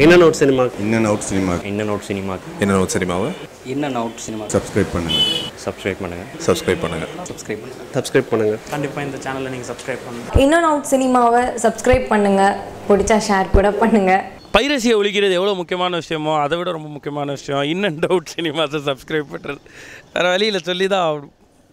என்ன நோட் சினிமா இன்னன் அவுட் சினிமா இன்னும் நோட் சினிமா என்ன அவுட் சினிமாவை in and out cinema subscribe பண்ணுங்க. சப்ஸ்கிரைப் பண்ணுங்கள் சப்ஸ்கிரைப் பண்ணுங்க. சப்ஸ்கிரைப் பண்ணுங்க. சப்ஸ்கிரைப் பண்ணுங்க. கண்டிப்பாக இந்த சேனலை நீங்கள் சப்ஸ்கிரைப் பண்ணுங்கள் இன்னும் அவுட் சினிமாவை சப்ஸ்கிரைப் பண்ணுங்க. பிடிச்சா ஷேர் கூட பண்ணுங்கள் பைரசியை ஒழிக்கிறது எவ்வளோ முக்கியமான விஷயமோ அதை விட ரொம்ப முக்கியமான விஷயம் இன் அண்ட் அவுட் சினிமாஸை சப்ஸ்கிரைப் பண்ணுறது வேறு வழியில் சொல்லி தான் ஆகணும்.